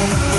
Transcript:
life